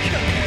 Come on.